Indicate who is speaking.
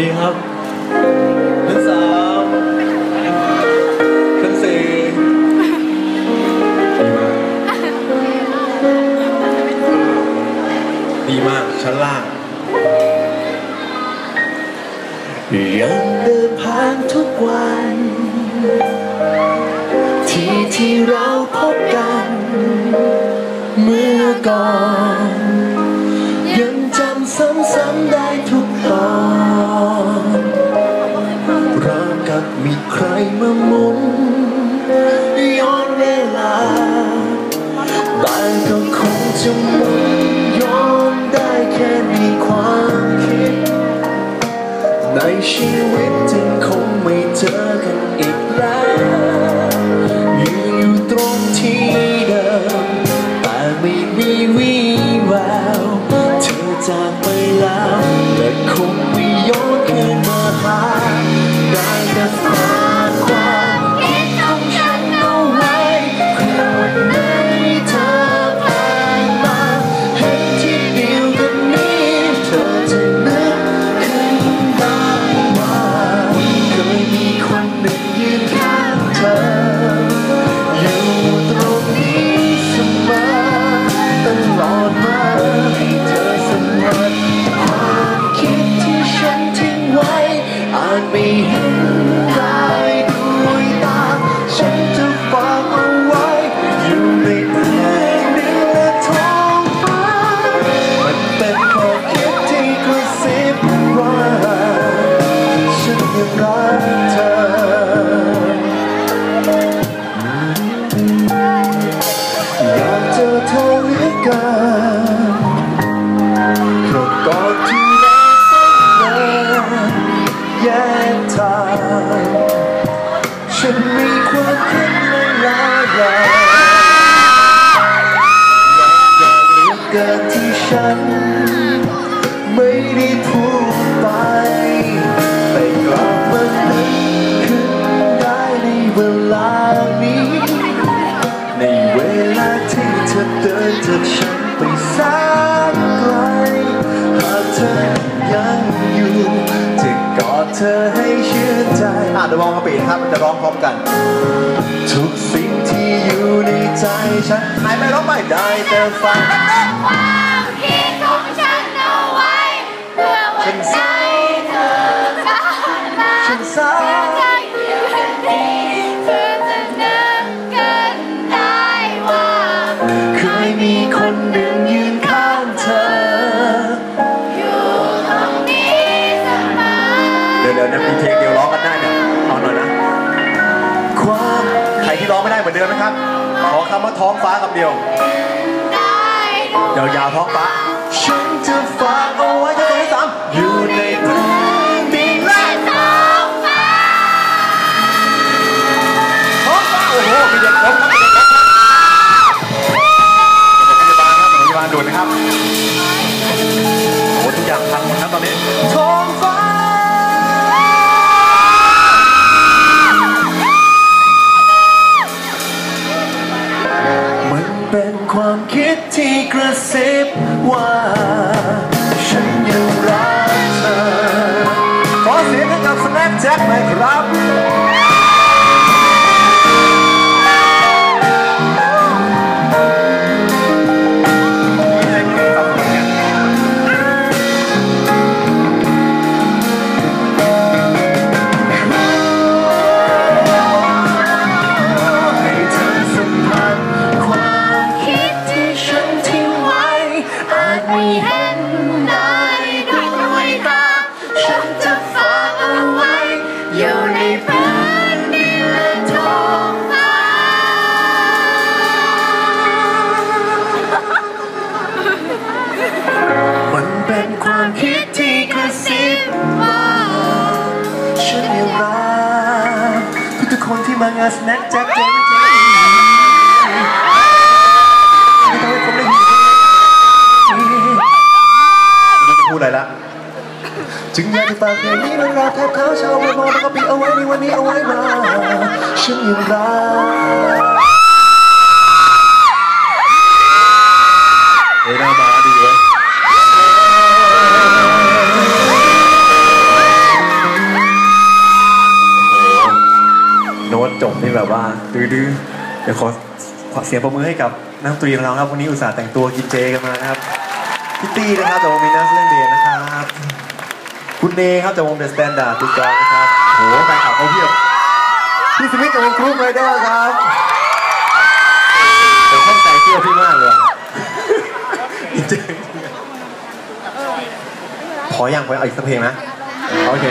Speaker 1: ดีครับขั้นสามขั้นสี่ดีมากชั้นล่างยังเดินผ่านทุกวัน ที่ที่เราพบกัน เมื่อก่อน มีใครมาหมุนย้อนเวลาแต่ก็คงจะหมุนย้อนได้แค่ในความคิด ในชีวิตจริงคงไม่เจอกันอีกแล้วยืนอยู่ตรงที่เดิมแต่ไม่มีวี่แววเธอจากไปแล้วแต่คงไม่ย้อนคืนมาหาได้ เหลือเกินที่ฉัน ไม่ได้พูดไปแต่กลับมานึกขึ้นได้ในเวลานี้ ในเวลาที่เธอเดินจากฉันไปแสนไกล หากเธอยังอยู่จะกอดเธอให้เชื่อใจ
Speaker 2: อะเดี๋ยวมองกระปีนะครับจะร้องพร้อมกัน
Speaker 1: ทุกสิ่งที่ อยู่ในใจฉัน
Speaker 2: หายไปร้องไป
Speaker 1: ได้แต่ฝัน
Speaker 3: ความคิดของฉันเอาไว้เพื่อวันไหนเธอผ่านมา
Speaker 1: ฉันสา
Speaker 3: ใจอยู่ดีเธอจะนึกกันได้ว่า
Speaker 1: เคยมีคนหนึ่ง
Speaker 3: ม่
Speaker 2: ได้เห
Speaker 1: มื
Speaker 2: อนเดิมนะครับ ขอคำว่าท้องฟ้าคำเดียว
Speaker 3: ได้ด้วย
Speaker 2: ยาวๆท้องฟ้า
Speaker 1: ฉันจะฝากเอาไว้ที่ตรงที่สามอยู่ในเพลงนี้และ
Speaker 3: ท้องฟ้า
Speaker 2: ท้องฟ้า โอ้โห มีเด็กล้มครับมีเด็กล้มครับโรงพยาบาลครับโรงพยาบาลด่วนนะครับ ที่กระ
Speaker 1: ซิบว่าฉันยังรักเธอ
Speaker 2: ขอเสียงให้กับสแน็คแจ็คหน่อยครับ
Speaker 1: มางานสแน็คแจ็คเจไม่เจไม่ต้องให้ผมได้ยิน
Speaker 2: ไม่จะพูดอะไรละ
Speaker 1: จึงอยากจะฝากเพลงนี้มันรักแทบเท้าชาวประมงแล้วก็ปีเอาไว้ในวันนี้เอาไว้มาฉันยังรัก
Speaker 2: จบนี่แบบว่าดื้อๆเดี๋ยวขอขอเสียงประมือให้กับนักดนตรีของเราครับวันนี้อุตส่าห์แต่งตัวกินเจกันมานะครับพี่ตีนะครับจากวงมินัสเล่นเดนนะครับ คุณเนครับจากวงเดอะสแตนดาร์ดตุ๊กตานะครับโหแฟนคลับเขาเพียบพี่สมิธจากวงครูฟไรเดอร์ครับ
Speaker 1: ผมเข้าใจเที่ยวพี่มากเลยขออย่างขออีกสักเพลงนะโอเค